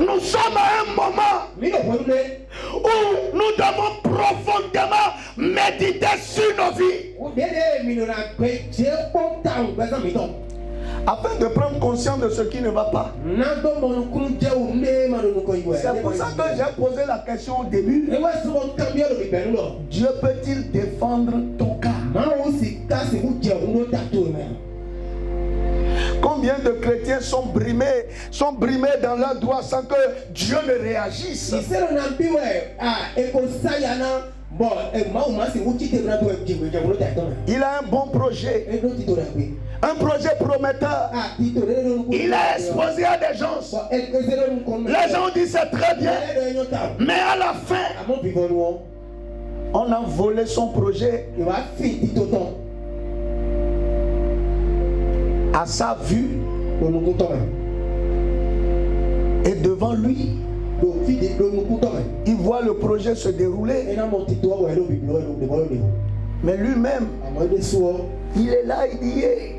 Nous sommes à un moment où nous devons profondément méditer sur nos vies. Afin de prendre conscience de ce qui ne va pas. C'est pour ça que j'ai posé la question au début. Dieu peut-il défendre ton cas? Combien de chrétiens sont brimés, sont brimés dans leur droit sans que Dieu ne réagisse? Il a un bon projet, un projet prometteur. Il est exposé à des gens. Les gens disent c'est très bien, mais à la fin, on a volé son projet à sa vue et devant lui. Il voit le projet se dérouler. Mais lui-même, il est là, il y est.